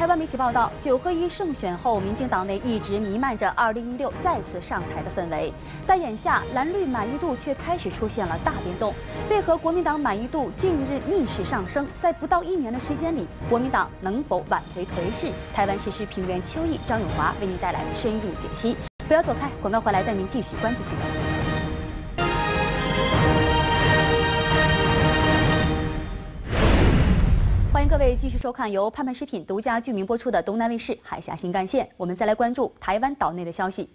台湾媒体报道，九合一胜选后，民进党内一直弥漫着2016再次上台的氛围，在眼下蓝绿满意度却开始出现了大变动。为何国民党满意度近日逆势上升？在不到一年的时间里，国民党能否挽回颓势？台湾时事评论员邱毅、张永华为您带来深入解析。不要走开，广告回来带您继续关注新闻。各位继续收看由盼盼食品独家剧名播出的东南卫视海峡新干线。我们再来关注台湾岛内的消息。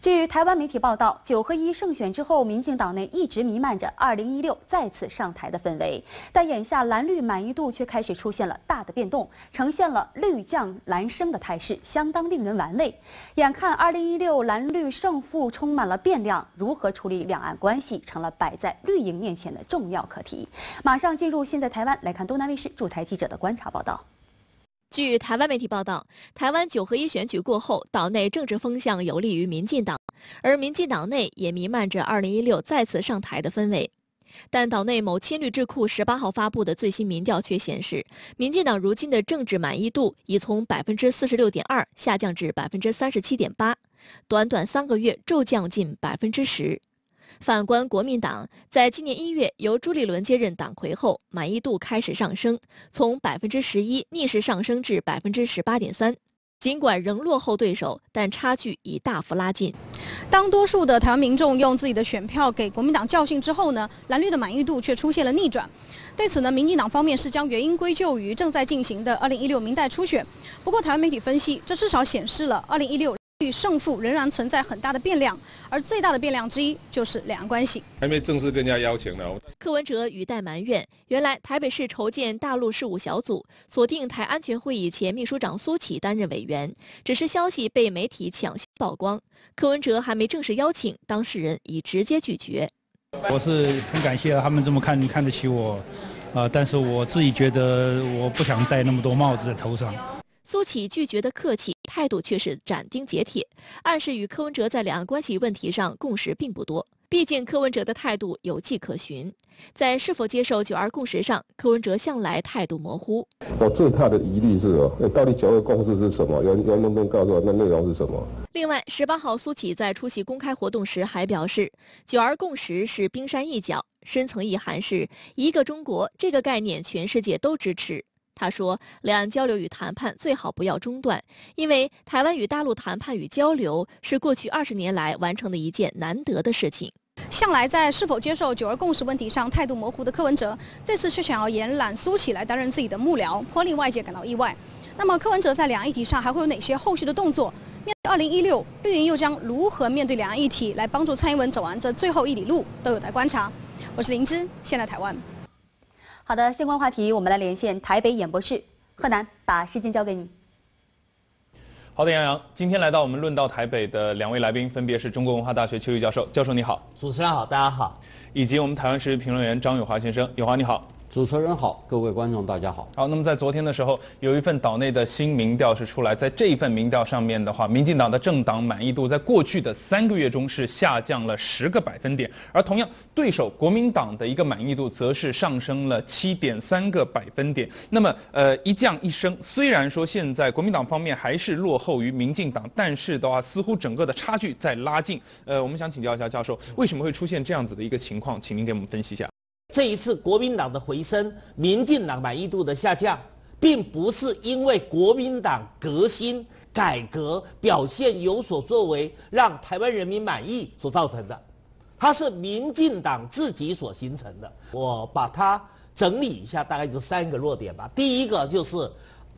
据台湾媒体报道，九合一胜选之后，民进党内一直弥漫着2016再次上台的氛围，但眼下蓝绿满意度却开始出现了大的变动，呈现了绿降蓝升的态势，相当令人玩味。眼看2016蓝绿胜负充满了变量，如何处理两岸关系成了摆在绿营面前的重要课题。马上进入现在台湾来看东南卫视驻台记者。的观察报道。据台湾媒体报道，台湾九合一选举过后，岛内政治风向有利于民进党，而民进党内也弥漫着二零一六再次上台的氛围。但岛内某亲绿智库十八号发布的最新民调却显示，民进党如今的政治满意度已从百分之四十六点二下降至百分之三十七点八，短短三个月骤降近百分之十。反观国民党在今年一月由朱立伦接任党魁后满意度开始上升从百分之十一逆势上升至百分之十八点三。尽管仍落后对手但差距已大幅拉近。当多数的台湾民众用自己的选票给国民党教训之后呢蓝绿的满意度却出现了逆转。对此呢民进党方面是将原因归咎于正在进行的二零一六明代初选。不过台湾媒体分析这至少显示了二零一六与胜负仍然存在很大的变量而最大的变量之一就是两岸关系。还没正式跟人家邀请呢柯文哲语带埋怨原来台北市筹建大陆事务小组锁定台安全会议前秘书长苏启担任委员。只是消息被媒体抢先曝光柯文哲还没正式邀请当事人已直接拒绝。我是很感谢他们这么看看得起我啊但是我自己觉得我不想戴那么多帽子在头上。苏启拒绝的客气态度却是斩钉截铁，暗示与柯文哲在两岸关系问题上共识并不多。毕竟柯文哲的态度有迹可循，在是否接受九二共识上，柯文哲向来态度模糊。我最大的疑虑是哦，到底九二共识是什么？要要能不能告诉我那内容是什么？另外，十八号苏启在出席公开活动时还表示，九二共识是冰山一角，深层意涵是一个中国这个概念，全世界都支持。他说，两岸交流与谈判最好不要中断，因为台湾与大陆谈判与交流是过去二十年来完成的一件难得的事情。向来在是否接受九二共识问题上态度模糊的柯文哲，这次却想要延揽苏起来担任自己的幕僚，颇令外界感到意外。那么，柯文哲在两岸议题上还会有哪些后续的动作？面对二零一六，绿营又将如何面对两岸议题来帮助蔡英文走完这最后一里路，都有待观察。我是林芝，现在台湾。好的，相关话题我们来连线台北演播室，贺楠，把时间交给你。好的，杨洋，今天来到我们论道台北的两位来宾，分别是中国文化大学邱毅教授，教授你好。主持人好，大家好。以及我们台湾时事评论员张友华先生，友华你好。主持人好，各位观众大家好。好，那么在昨天的时候，有一份岛内的新民调是出来，在这一份民调上面的话，民进党的政党满意度在过去的三个月中是下降了十个百分点，而同样对手国民党的一个满意度则是上升了七点三个百分点。那么呃一降一升，虽然说现在国民党方面还是落后于民进党，但是的话似乎整个的差距在拉近。呃，我们想请教一下教授，为什么会出现这样子的一个情况？请您给我们分析一下。这一次国民党的回升，民进党满意度的下降，并不是因为国民党革新改革表现有所作为，让台湾人民满意所造成的，它是民进党自己所形成的。我把它整理一下，大概就三个弱点吧。第一个就是，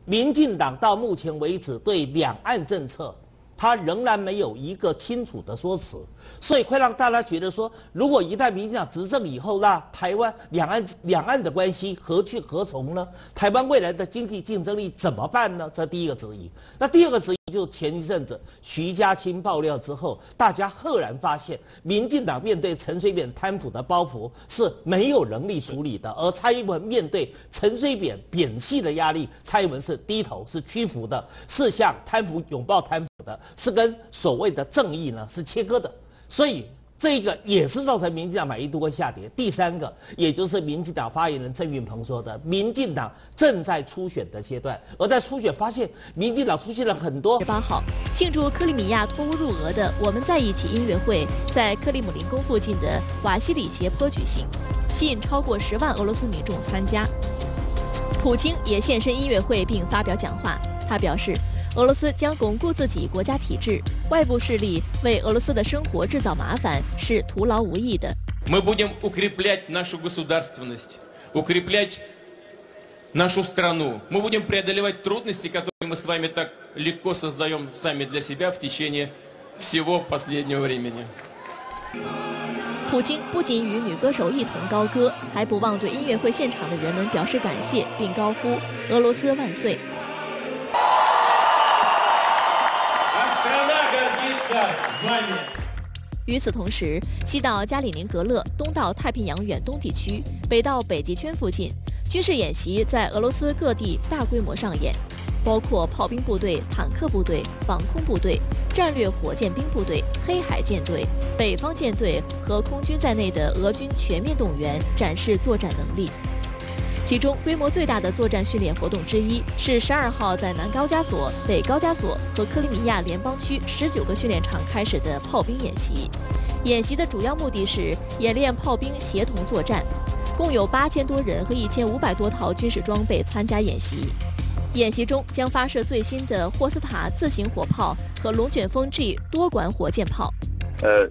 民进党到目前为止对两岸政策。他仍然没有一个清楚的说辞，所以会让大家觉得说，如果一旦民进党执政以后，那台湾两岸两岸的关系何去何从呢？台湾未来的经济竞争力怎么办呢？这第一个质疑。那第二个质疑。就是前一阵子徐家清爆料之后，大家赫然发现，民进党面对陈水扁贪腐的包袱是没有能力处理的，而蔡英文面对陈水扁扁系的压力，蔡英文是低头是屈服的，是向贪腐拥抱贪腐的，是跟所谓的正义呢是切割的，所以。这个也是造成民进党满意度会下跌。第三个，也就是民进党发言人郑运鹏说的，民进党正在初选的阶段，而在初选发现民进党出现了很多。十八号，庆祝克里米亚脱欧入俄的“我们在一起”音乐会在克里姆林宫附近的瓦西里斜坡举行，吸引超过十万俄罗斯民众参加。普京也现身音乐会并发表讲话，他表示。俄罗斯将巩固自己国家体制，外部势力为俄罗斯的生活制造麻烦是徒劳无益的。Мы будем укреплять нашу государственность, укреплять нашу страну. Мы будем преодолевать трудности, которые мы с вами так легко создаем сами для себя в течение всего последнего времени. 普京不仅与女歌手一同高歌，还不忘对音乐会现场的人们表示感谢，并高呼“俄罗斯万岁”。 与此同时，西到加里宁格勒，东到太平洋远东地区，北到北极圈附近，军事演习在俄罗斯各地大规模上演，包括炮兵部队、坦克部队、防空部队、战略火箭兵部队、黑海舰队、北方舰队和空军在内的俄军全面动员，展示作战能力。其中规模最大的作战训练活动之一是十二号在南高加索、北高加索和克里米亚联邦区十九个训练场开始的炮兵演习。演习的主要目的是演练炮兵协同作战，共有八千多人和一千五百多套军事装备参加演习。演习中将发射最新的霍斯塔自行火炮和龙卷风 G 多管火箭炮。呃，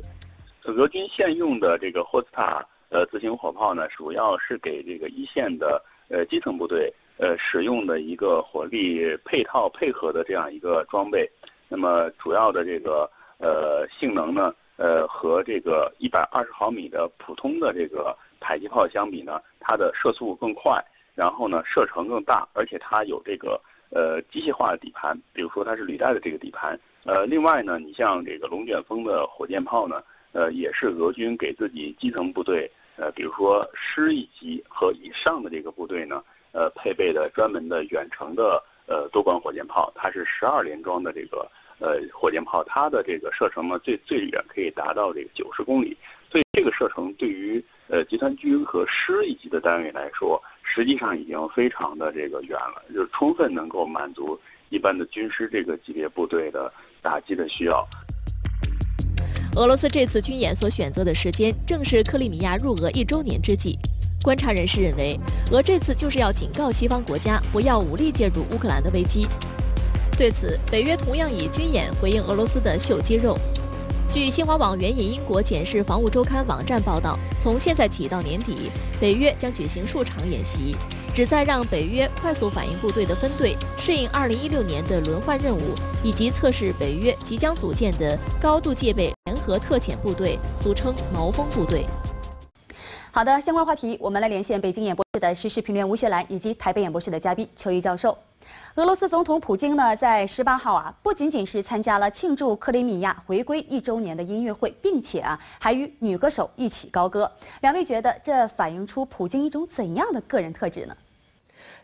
俄军现用的这个霍斯塔。呃，自行火炮呢，主要是给这个一线的呃基层部队呃使用的一个火力配套配合的这样一个装备。那么主要的这个呃性能呢，呃和这个一百二十毫米的普通的这个迫击炮相比呢，它的射速更快，然后呢射程更大，而且它有这个呃机械化的底盘，比如说它是履带的这个底盘。呃，另外呢，你像这个龙卷风的火箭炮呢，呃也是俄军给自己基层部队。呃，比如说师一级和以上的这个部队呢，呃，配备的专门的远程的呃多管火箭炮，它是十二连装的这个呃火箭炮，它的这个射程呢最最远可以达到这个九十公里，所以这个射程对于呃集团军和师一级的单位来说，实际上已经非常的这个远了，就充分能够满足一般的军师这个级别部队的打击的需要。俄罗斯这次军演所选择的时间，正是克里米亚入俄一周年之际。观察人士认为，俄这次就是要警告西方国家不要武力介入乌克兰的危机。对此，北约同样以军演回应俄罗斯的秀肌肉。据新华网援引英国《简氏防务周刊》网站报道，从现在起到年底，北约将举行数场演习。旨在让北约快速反应部队的分队适应2016年的轮换任务，以及测试北约即将组建的高度戒备和特遣部队，俗称毛峰部队。好的，相关话题我们来连线北京演播室的时事评论吴雪兰以及台北演播室的嘉宾邱毅教授。俄罗斯总统普京呢，在十八号啊，不仅仅是参加了庆祝克里米亚回归一周年的音乐会，并且啊，还与女歌手一起高歌。两位觉得这反映出普京一种怎样的个人特质呢？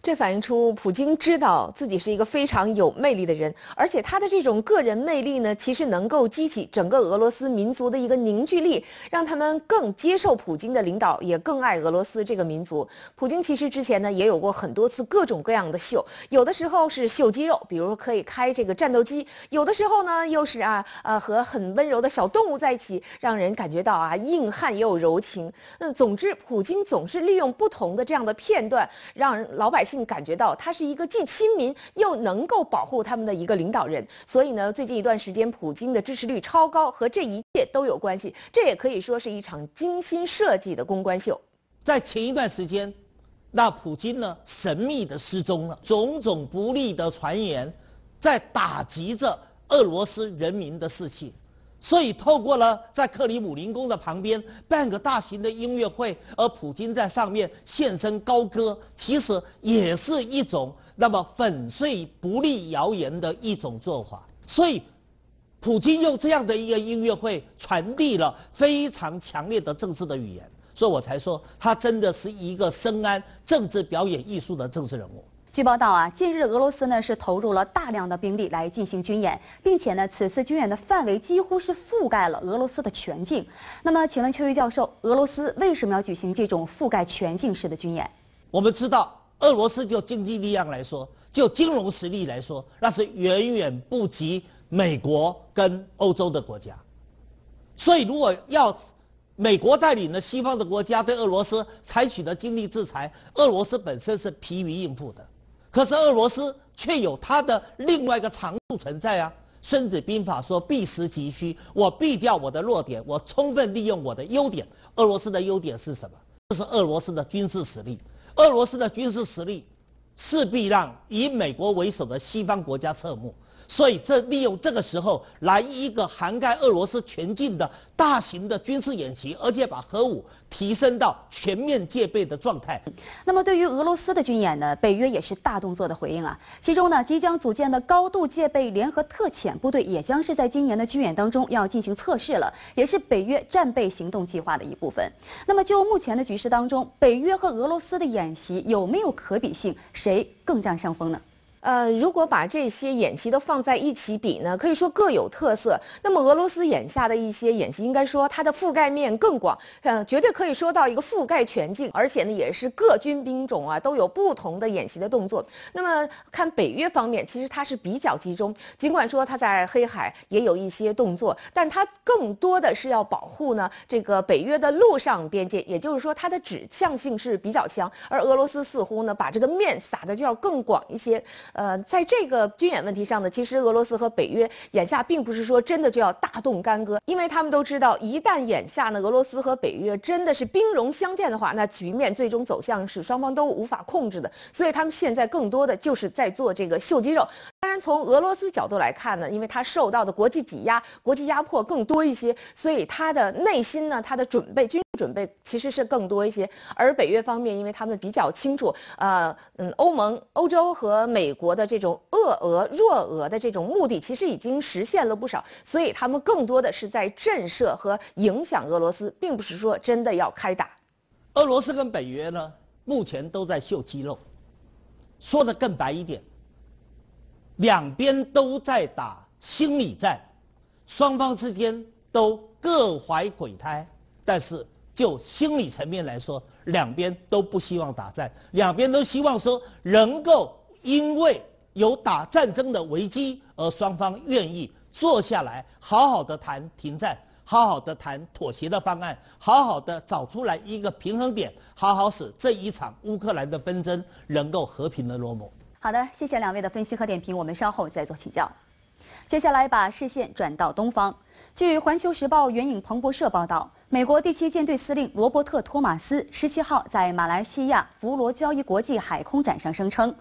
这反映出普京知道自己是一个非常有魅力的人，而且他的这种个人魅力呢，其实能够激起整个俄罗斯民族的一个凝聚力，让他们更接受普京的领导，也更爱俄罗斯这个民族。普京其实之前呢也有过很多次各种各样的秀，有的时候是秀肌肉，比如可以开这个战斗机；有的时候呢又是啊呃和很温柔的小动物在一起，让人感觉到啊硬汉也有柔情。嗯，总之，普京总是利用不同的这样的片段，让老百姓。感觉到他是一个既亲民又能够保护他们的一个领导人，所以呢，最近一段时间普京的支持率超高，和这一切都有关系。这也可以说是一场精心设计的公关秀。在前一段时间，那普京呢神秘的失踪了，种种不利的传言在打击着俄罗斯人民的士气。所以，透过了在克里姆林宫的旁边办个大型的音乐会，而普京在上面现身高歌，其实也是一种那么粉碎不利谣言的一种做法。所以，普京用这样的一个音乐会传递了非常强烈的政治的语言，所以我才说他真的是一个深谙政治表演艺术的政治人物。据报道啊，近日俄罗斯呢是投入了大量的兵力来进行军演，并且呢，此次军演的范围几乎是覆盖了俄罗斯的全境。那么，请问邱毅教授，俄罗斯为什么要举行这种覆盖全境式的军演？我们知道，俄罗斯就经济力量来说，就金融实力来说，那是远远不及美国跟欧洲的国家。所以，如果要美国带领的西方的国家对俄罗斯采取的经济制裁，俄罗斯本身是疲于应付的。可是俄罗斯却有它的另外一个长处存在啊，《孙子兵法》说“避实击虚”，我避掉我的弱点，我充分利用我的优点。俄罗斯的优点是什么？这是俄罗斯的军事实力。俄罗斯的军事实力势必让以美国为首的西方国家侧目。所以，这利用这个时候来一个涵盖俄罗斯全境的大型的军事演习，而且把核武提升到全面戒备的状态。那么，对于俄罗斯的军演呢，北约也是大动作的回应啊。其中呢，即将组建的高度戒备联合特遣部队也将是在今年的军演当中要进行测试了，也是北约战备行动计划的一部分。那么，就目前的局势当中，北约和俄罗斯的演习有没有可比性？谁更占上风呢？呃，如果把这些演习都放在一起比呢，可以说各有特色。那么俄罗斯眼下的一些演习，应该说它的覆盖面更广，呃，绝对可以说到一个覆盖全境，而且呢，也是各军兵种啊都有不同的演习的动作。那么看北约方面，其实它是比较集中，尽管说它在黑海也有一些动作，但它更多的是要保护呢这个北约的陆上边界，也就是说它的指向性是比较强。而俄罗斯似乎呢把这个面撒的就要更广一些。呃，在这个军演问题上呢，其实俄罗斯和北约眼下并不是说真的就要大动干戈，因为他们都知道，一旦眼下呢俄罗斯和北约真的是兵戎相见的话，那局面最终走向是双方都无法控制的。所以他们现在更多的就是在做这个秀肌肉。当然，从俄罗斯角度来看呢，因为他受到的国际挤压、国际压迫更多一些，所以他的内心呢，他的准备军。准备其实是更多一些，而北约方面，因为他们比较清楚，呃，嗯，欧盟、欧洲和美国的这种遏俄、弱俄的这种目的，其实已经实现了不少，所以他们更多的是在震慑和影响俄罗斯，并不是说真的要开打。俄罗斯跟北约呢，目前都在秀肌肉，说的更白一点，两边都在打心理战，双方之间都各怀鬼胎，但是。就心理层面来说，两边都不希望打战，两边都希望说能够因为有打战争的危机，而双方愿意坐下来好好的谈停战，好好的谈妥协的方案，好好的找出来一个平衡点，好好使这一场乌克兰的纷争能够和平的落幕。好的，谢谢两位的分析和点评，我们稍后再做请教。接下来把视线转到东方，据环球时报援引彭博社报道。美国第七舰队司令罗伯特·托马斯十七号在马来西亚弗罗交易国际海空展上声称，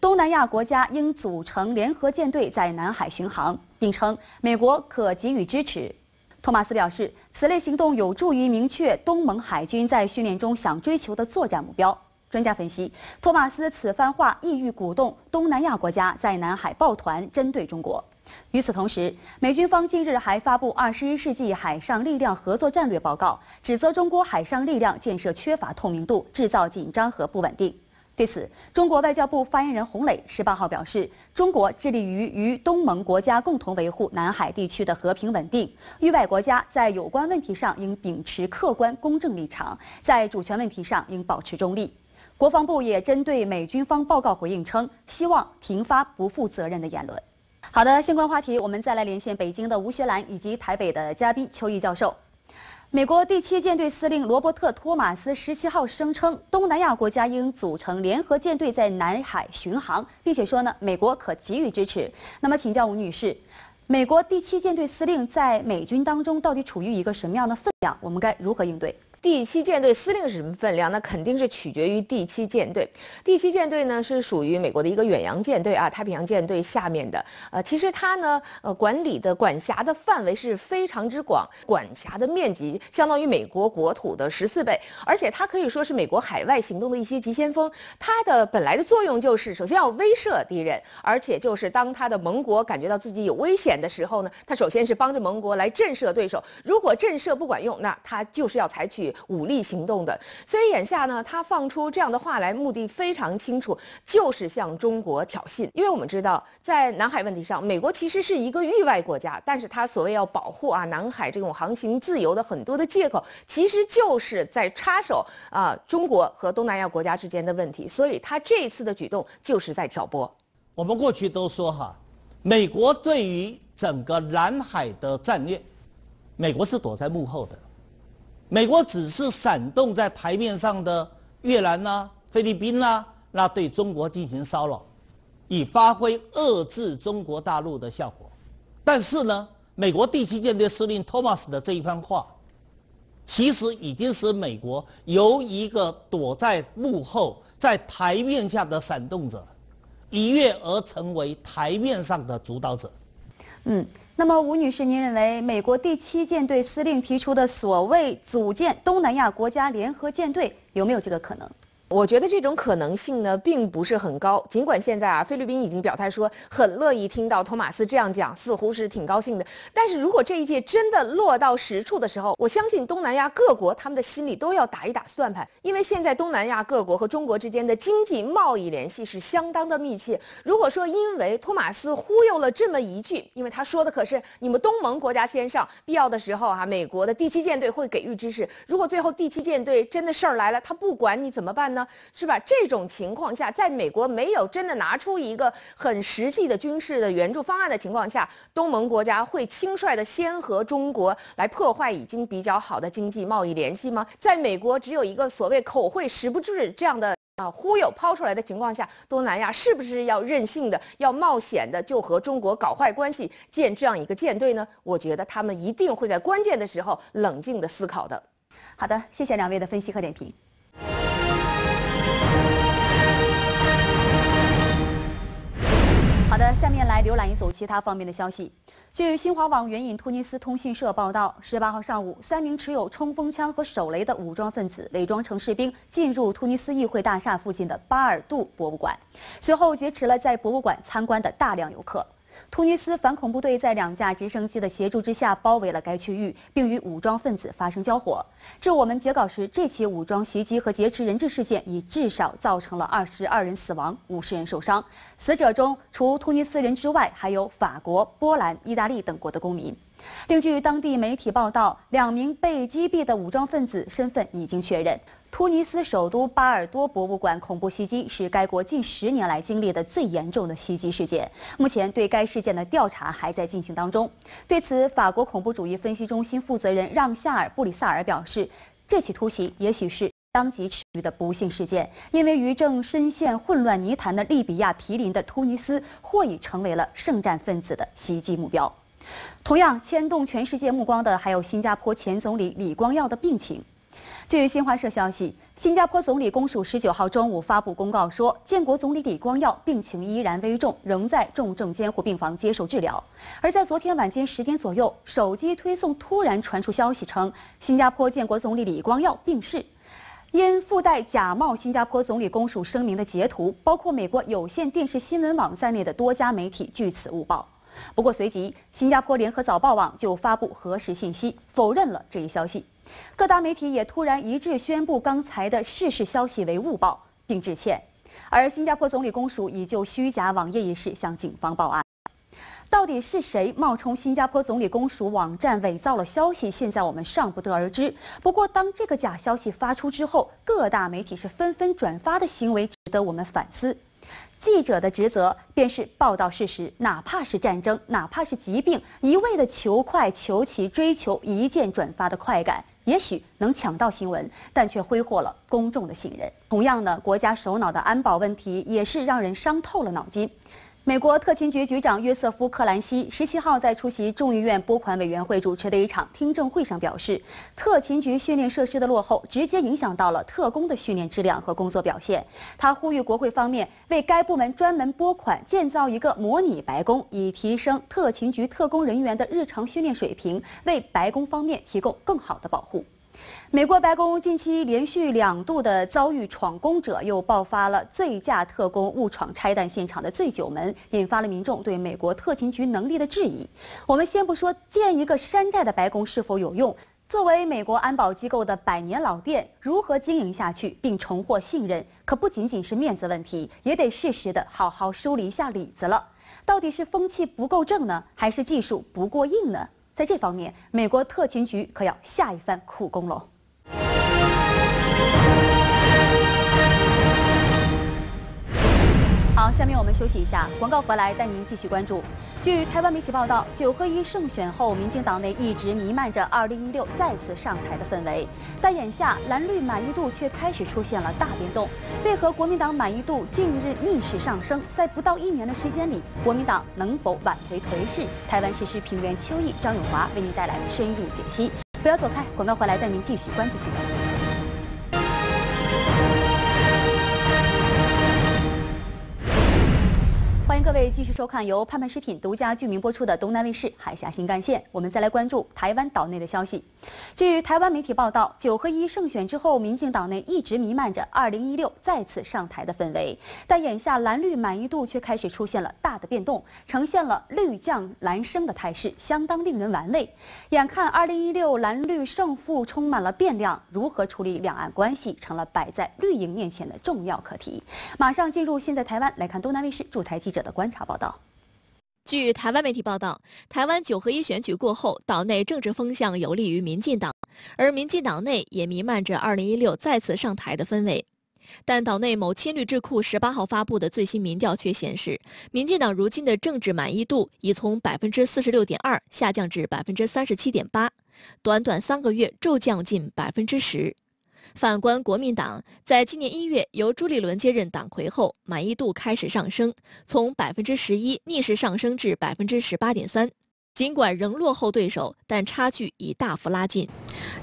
东南亚国家应组成联合舰队在南海巡航，并称美国可给予支持。托马斯表示，此类行动有助于明确东盟海军在训练中想追求的作战目标。专家分析，托马斯此番话意欲鼓动东南亚国家在南海抱团针对中国。与此同时，美军方近日还发布《二十一世纪海上力量合作战略报告》，指责中国海上力量建设缺乏透明度，制造紧张和不稳定。对此，中国外交部发言人洪磊十八号表示，中国致力于与东盟国家共同维护南海地区的和平稳定，域外国家在有关问题上应秉持客观公正立场，在主权问题上应保持中立。国防部也针对美军方报告回应称，希望停发不负责任的言论。好的，相关话题我们再来连线北京的吴学兰以及台北的嘉宾邱毅教授。美国第七舰队司令罗伯特·托马斯十七号声称，东南亚国家应组成联合舰队在南海巡航，并且说呢，美国可给予支持。那么，请教吴女士，美国第七舰队司令在美军当中到底处于一个什么样的分量？我们该如何应对？第七舰队司令是什么分量？那肯定是取决于第七舰队。第七舰队呢是属于美国的一个远洋舰队啊，太平洋舰队下面的。呃，其实它呢，呃，管理的管辖的范围是非常之广，管辖的面积相当于美国国土的十四倍，而且它可以说是美国海外行动的一些急先锋。它的本来的作用就是，首先要威慑敌人，而且就是当它的盟国感觉到自己有危险的时候呢，它首先是帮着盟国来震慑对手。如果震慑不管用，那它就是要采取。武力行动的。所以眼下呢，他放出这样的话来，目的非常清楚，就是向中国挑衅。因为我们知道，在南海问题上，美国其实是一个域外国家，但是他所谓要保护啊南海这种航行自由的很多的借口，其实就是在插手啊中国和东南亚国家之间的问题。所以他这次的举动就是在挑拨。我们过去都说哈，美国对于整个南海的战略，美国是躲在幕后的，美国只是闪动在台面上的越南呐、菲律宾呐，那对中国进行骚扰，以发挥遏制中国大陆的效果。但是呢，美国第七舰队司令托马斯的这一番话，其实已经使美国由一个躲在幕后、在台面下的闪动者。一跃而成为台面上的主导者。嗯，那么吴女士，您认为美国第七舰队司令提出的所谓组建东南亚国家联合舰队有没有这个可能？我觉得这种可能性呢，并不是很高。尽管现在啊，菲律宾已经表态说很乐意听到托马斯这样讲，似乎是挺高兴的。但是如果这一届真的落到实处的时候，我相信东南亚各国他们的心里都要打一打算盘，因为现在东南亚各国和中国之间的经济贸易联系是相当的密切。如果说因为托马斯忽悠了这么一句，因为他说的可是你们东盟国家先上，必要的时候啊，美国的第七舰队会给予支持。如果最后第七舰队真的事儿来了，他不管你怎么办呢？是吧？这种情况下，在美国没有真的拿出一个很实际的军事的援助方案的情况下，东盟国家会轻率的先和中国来破坏已经比较好的经济贸易联系吗？在美国只有一个所谓口惠实不至这样的啊忽悠抛出来的情况下，东南亚是不是要任性的、要冒险的就和中国搞坏关系，建这样一个舰队呢？我觉得他们一定会在关键的时候冷静的思考的。好的，谢谢两位的分析和点评。的，下面来浏览一组其他方面的消息。据新华网援引突尼斯通讯社报道，十八号上午，三名持有冲锋枪和手雷的武装分子伪装成士兵，进入突尼斯议会大厦附近的巴尔杜博物馆，随后劫持了在博物馆参观的大量游客。突尼斯反恐部队在两架直升机的协助之下包围了该区域，并与武装分子发生交火。至我们截稿时，这起武装袭击和劫持人质事件已至少造成了二十二人死亡、五十人受伤。死者中，除突尼斯人之外，还有法国、波兰、意大利等国的公民。另据当地媒体报道，两名被击毙的武装分子身份已经确认。突尼斯首都巴尔多博物馆恐怖袭击是该国近十年来经历的最严重的袭击事件。目前对该事件的调查还在进行当中。对此，法国恐怖主义分析中心负责人让夏尔布里萨尔表示，这起突袭也许是当即持续的不幸事件，因为于正深陷混乱泥潭的利比亚毗邻的突尼斯，或已成为了圣战分子的袭击目标。同样牵动全世界目光的，还有新加坡前总理李光耀的病情。据新华社消息，新加坡总理公署十九号中午发布公告说，建国总理李光耀病情依然危重，仍在重症监护病房接受治疗。而在昨天晚间十点左右，手机推送突然传出消息称，新加坡建国总理李光耀病逝。因附带假冒新加坡总理公署声明的截图，包括美国有线电视新闻网在内的多家媒体据此误报。不过随即，新加坡联合早报网就发布核实信息，否认了这一消息。各大媒体也突然一致宣布刚才的事实消息为误报，并致歉。而新加坡总理公署已就虚假网页一事向警方报案。到底是谁冒充新加坡总理公署网站伪造了消息？现在我们尚不得而知。不过，当这个假消息发出之后，各大媒体是纷纷转发的行为值得我们反思。记者的职责便是报道事实，哪怕是战争，哪怕是疾病，一味的求快、求奇、追求一键转发的快感。也许能抢到新闻，但却挥霍了公众的信任。同样呢，国家首脑的安保问题也是让人伤透了脑筋。美国特勤局局长约瑟夫·克兰西十七号在出席众议院拨款委员会主持的一场听证会上表示，特勤局训练设施的落后直接影响到了特工的训练质量和工作表现。他呼吁国会方面为该部门专门拨款建造一个模拟白宫，以提升特勤局特工人员的日常训练水平，为白宫方面提供更好的保护。美国白宫近期连续两度的遭遇闯宫者，又爆发了醉驾特工误闯拆弹现场的醉酒门，引发了民众对美国特勤局能力的质疑。我们先不说建一个山寨的白宫是否有用，作为美国安保机构的百年老店，如何经营下去并重获信任，可不仅仅是面子问题，也得适时的好好梳理一下里子了。到底是风气不够正呢，还是技术不过硬呢？在这方面，美国特勤局可要下一番苦功喽。下面我们休息一下，广告回来带您继续关注。据台湾媒体报道，九合一胜选后，民进党内一直弥漫着2016再次上台的氛围，但眼下蓝绿满意度却开始出现了大变动。为何国民党满意度近日逆势上升？在不到一年的时间里，国民党能否挽回颓势？台湾时事评论员邱毅、张永华为您带来深入解析。不要走开，广告回来带您继续关注新闻。para 各位继续收看由盼盼食品独家剧名播出的东南卫视海峡新干线。我们再来关注台湾岛内的消息。据台湾媒体报道，九合一胜选之后，民进党内一直弥漫着2016再次上台的氛围，但眼下蓝绿满意度却开始出现了大的变动，呈现了绿降蓝升的态势，相当令人玩味。眼看2016蓝绿胜负充满了变量，如何处理两岸关系成了摆在绿营面前的重要课题。马上进入现在台湾来看东南卫视驻台记者。的观察报道。据台湾媒体报道，台湾九合一选举过后，岛内政治风向有利于民进党，而民进党内也弥漫着2016再次上台的氛围。但岛内某亲绿智库十八号发布的最新民调却显示，民进党如今的政治满意度已从百分之四十六点二下降至百分之三十七点八，短短三个月骤降近百分之十。反观国民党，在今年一月由朱立伦接任党魁后，满意度开始上升，从百分之十一逆势上升至百分之十八点三。尽管仍落后对手，但差距已大幅拉近。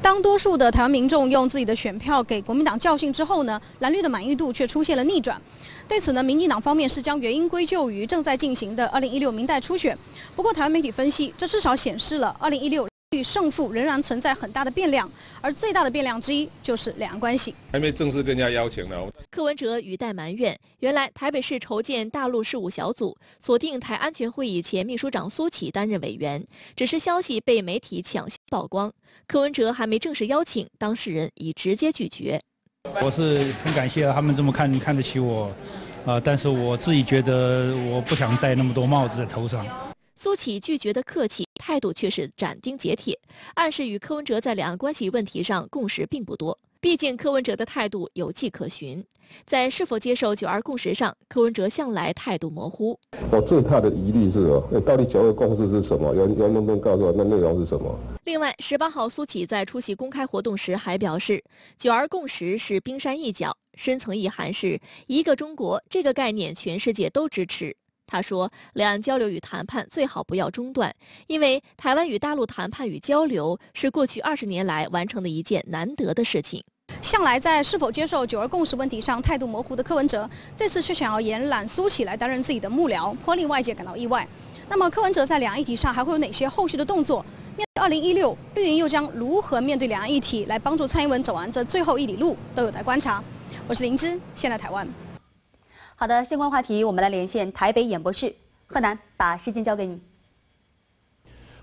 当多数的台湾民众用自己的选票给国民党教训之后呢，蓝绿的满意度却出现了逆转。对此呢，民进党方面是将原因归咎于正在进行的二零一六明代初选。不过，台湾媒体分析，这至少显示了二零一六。与胜负仍然存在很大的变量，而最大的变量之一就是两岸关系。还没正式跟人家邀请呢。柯文哲语带埋怨，原来台北市筹建大陆事务小组，锁定台安全会议前秘书长苏启担任委员，只是消息被媒体抢先曝光，柯文哲还没正式邀请，当事人已直接拒绝。我是很感谢他们这么看看得起我，呃，但是我自己觉得我不想戴那么多帽子在头上。苏启拒绝的客气，态度却是斩钉截铁，暗示与柯文哲在两岸关系问题上共识并不多。毕竟柯文哲的态度有迹可循，在是否接受九二共识上，柯文哲向来态度模糊。我最大的疑虑是哦，到底九二共识是什么？能不能告诉我那内容是什么？另外，十八号苏启在出席公开活动时还表示，九二共识是冰山一角，深层意涵是一个中国这个概念，全世界都支持。他说，两岸交流与谈判最好不要中断，因为台湾与大陆谈判与交流是过去二十年来完成的一件难得的事情。向来在是否接受九二共识问题上态度模糊的柯文哲，这次却想要延揽苏起来担任自己的幕僚，颇令外界感到意外。那么，柯文哲在两岸议题上还会有哪些后续的动作？面对二零一六，绿营又将如何面对两岸议题来帮助蔡英文走完这最后一里路，都有待观察。我是林芝，现在台湾。好的，相关话题我们来连线台北演播室，贺楠，把时间交给你。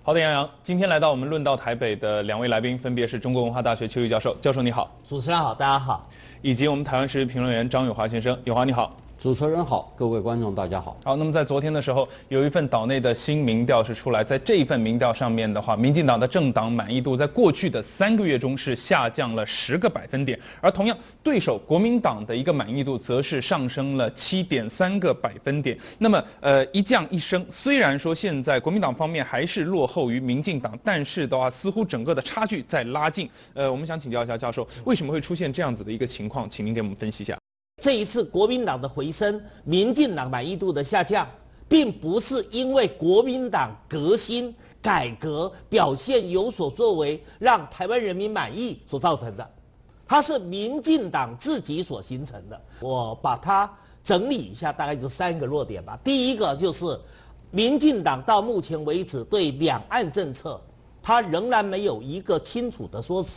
好的，杨洋，今天来到我们论道台北的两位来宾，分别是中国文化大学邱毅教授，教授你好；主持人好，大家好；以及我们台湾时事评论员张永华先生，永华你好。主持人好，各位观众大家好。好，那么在昨天的时候，有一份岛内的新民调是出来，在这一份民调上面的话，民进党的政党满意度在过去的三个月中是下降了十个百分点，而同样对手国民党的一个满意度则是上升了七点三个百分点。那么呃一降一升，虽然说现在国民党方面还是落后于民进党，但是的话似乎整个的差距在拉近。呃，我们想请教一下教授，为什么会出现这样子的一个情况？请您给我们分析一下。这一次国民党的回升，民进党满意度的下降，并不是因为国民党革新改革表现有所作为，让台湾人民满意所造成的，它是民进党自己所形成的。我把它整理一下，大概就三个弱点吧。第一个就是，民进党到目前为止对两岸政策他仍然没有一个清楚的说辞，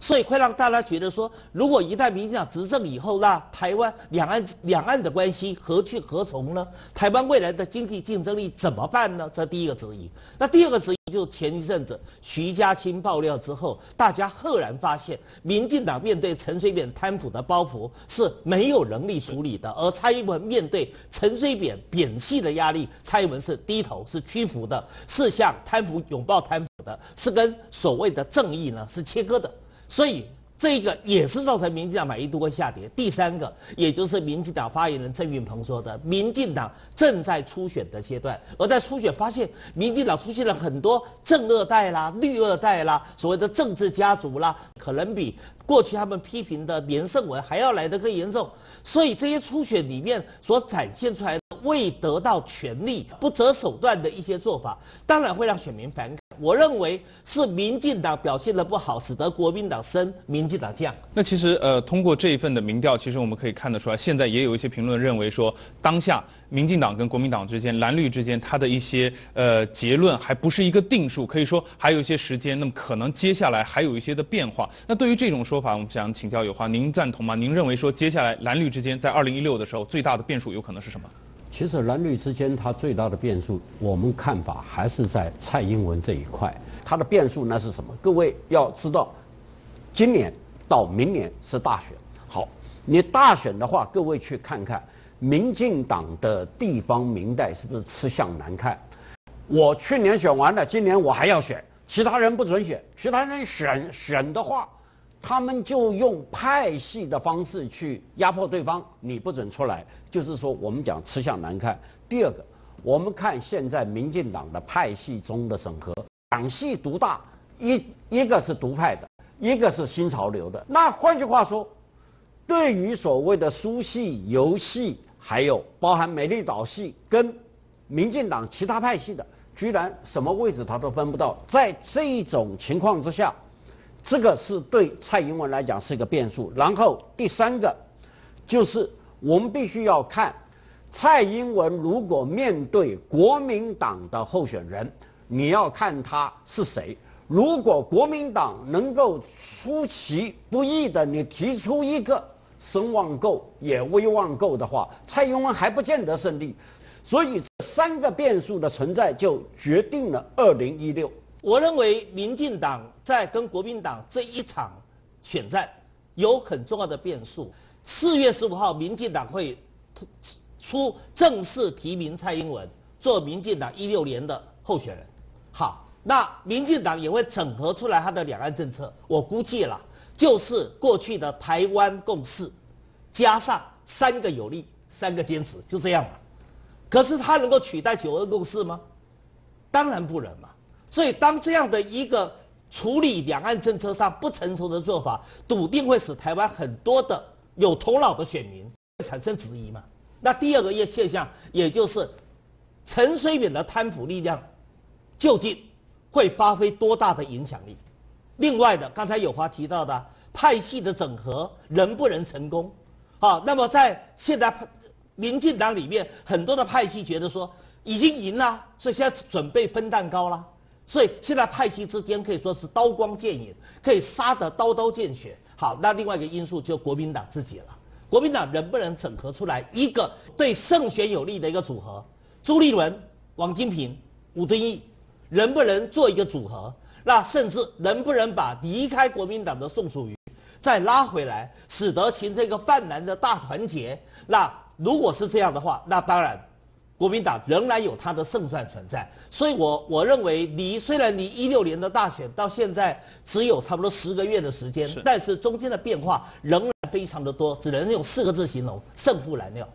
所以会让大家觉得说，如果一旦民进党执政以后，那台湾两岸两岸的关系何去何从呢？台湾未来的经济竞争力怎么办呢？这第一个质疑。那第二个质疑就是前一阵子徐家清爆料之后，大家赫然发现，民进党面对陈水扁贪腐的包袱是没有能力处理的，而蔡英文面对陈水扁扁系的压力，蔡英文是低头是屈服的，是向贪腐拥抱贪腐的，是跟所谓的正义呢是切割的，所以。这个也是造成民进党满意度会下跌。第三个，也就是民进党发言人郑运鹏说的，民进党正在初选的阶段，而在初选发现，民进党出现了很多正二代啦、绿二代啦，所谓的政治家族啦，可能比过去他们批评的连胜文还要来得更严重。所以这些初选里面所展现出来的未得到权力、不择手段的一些做法，当然会让选民反感。我认为是民进党表现的不好，使得国民党升，民进党降。那其实呃，通过这一份的民调，其实我们可以看得出来，现在也有一些评论认为说，当下民进党跟国民党之间、蓝绿之间，它的一些呃结论还不是一个定数，可以说还有一些时间。那么可能接下来还有一些的变化。那对于这种说法，我们想请教有华，您赞同吗？您认为说接下来蓝绿之间在二零一六的时候最大的变数有可能是什么？其实蓝绿之间，它最大的变数，我们看法还是在蔡英文这一块。它的变数那是什么？各位要知道，今年到明年是大选。好，你大选的话，各位去看看，民进党的地方民代是不是吃相难看？我去年选完了，今年我还要选，其他人不准选，其他人选选的话。他们就用派系的方式去压迫对方，你不准出来，就是说我们讲吃相难看。第二个，我们看现在民进党的派系中的审核，两系独大，一一个是独派的，一个是新潮流的。那换句话说，对于所谓的书系、游戏，还有包含美丽岛系跟民进党其他派系的，居然什么位置他都分不到。在这种情况之下。这个是对蔡英文来讲是一个变数。然后第三个就是我们必须要看蔡英文如果面对国民党的候选人，你要看他是谁。如果国民党能够出其不意的你提出一个声望够也威望够的话，蔡英文还不见得胜利。所以三个变数的存在就决定了二零一六。我认为民进党在跟国民党这一场选战有很重要的变数。四月十五号，民进党会出正式提名蔡英文做民进党一六年的候选人。好，那民进党也会整合出来他的两岸政策。我估计了，就是过去的台湾共识加上三个有利、三个坚持，就这样嘛。可是他能够取代九二共识吗？当然不能嘛。所以，当这样的一个处理两岸政策上不成熟的做法，笃定会使台湾很多的有头脑的选民产生质疑嘛？那第二个现现象，也就是陈水扁的贪腐力量究竟会发挥多大的影响力？另外的，刚才有华提到的派系的整合能不能成功？好，那么在现在民进党里面，很多的派系觉得说已经赢了，所以现在准备分蛋糕了。所以现在派系之间可以说是刀光剑影，可以杀得刀刀见血。好，那另外一个因素就国民党自己了。国民党能不能整合出来一个对胜选有利的一个组合？朱立伦、王金平、吴敦义能不能做一个组合？那甚至能不能把离开国民党的宋楚瑜再拉回来，使得形成一个泛蓝的大团结？那如果是这样的话，那当然。国民党仍然有它的胜算存在，所以我我认为离虽然离一六年的大选到现在只有差不多十个月的时间，但是中间的变化仍然非常的多，只能用四个字形容：胜负难料。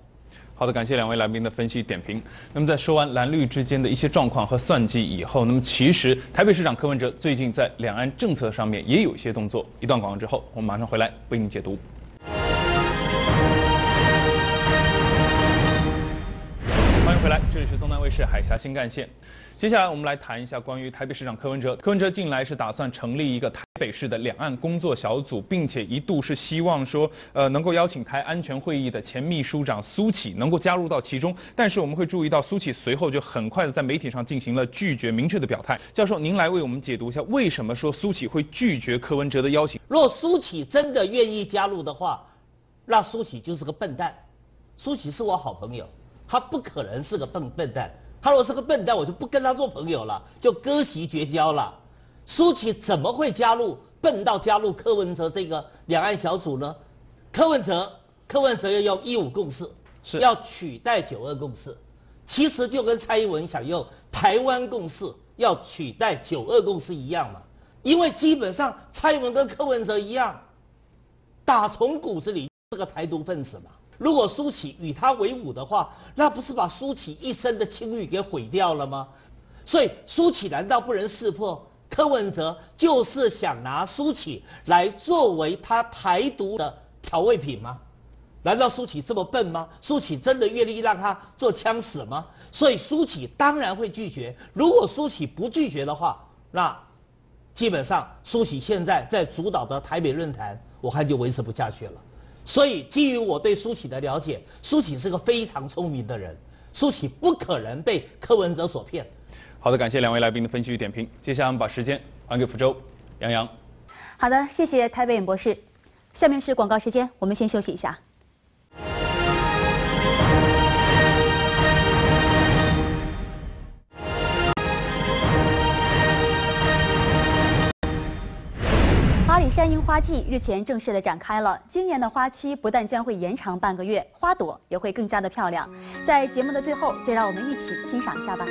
好的，感谢两位来宾的分析点评。那么在说完蓝绿之间的一些状况和算计以后，那么其实台北市长柯文哲最近在两岸政策上面也有一些动作。一段广告之后，我们马上回来为您解读。回来，这里是东南卫视海峡新干线。接下来我们来谈一下关于台北市长柯文哲。柯文哲近来是打算成立一个台北市的两岸工作小组，并且一度是希望说，呃，能够邀请台安全会议的前秘书长苏启能够加入到其中。但是我们会注意到，苏启随后就很快的在媒体上进行了拒绝明确的表态。教授，您来为我们解读一下，为什么说苏启会拒绝柯文哲的邀请？若苏启真的愿意加入的话，那苏启就是个笨蛋。苏启是我好朋友，他不可能是个笨笨蛋。他如果是个笨蛋，我就不跟他做朋友了，就割席绝交了。苏启怎么会加入笨到加入柯文哲这个两岸小组呢？柯文哲，柯文哲要用一五共识，是要取代九二共识，其实就跟蔡英文想用台湾共识要取代九二共识一样嘛。因为基本上蔡英文跟柯文哲一样，打从骨子里是个台独分子嘛。如果苏启与他为伍的话，那不是把苏启一生的清誉给毁掉了吗？所以苏启难道不能识破柯文哲就是想拿苏启来作为他台独的调味品吗？难道苏启这么笨吗？苏启真的愿意让他做枪使吗？所以苏启当然会拒绝。如果苏启不拒绝的话，那基本上苏启现在在主导的台北论坛，我看就维持不下去了。所以，基于我对苏启的了解，苏启是个非常聪明的人，苏启不可能被柯文哲所骗。好的，感谢两位来宾的分析与点评。接下来我们把时间还给福州杨洋。好的，谢谢台北演博士。下面是广告时间，我们先休息一下。花季日前正式的展开了，今年的花期不但将会延长半个月，花朵也会更加的漂亮。在节目的最后，就让我们一起欣赏一下吧。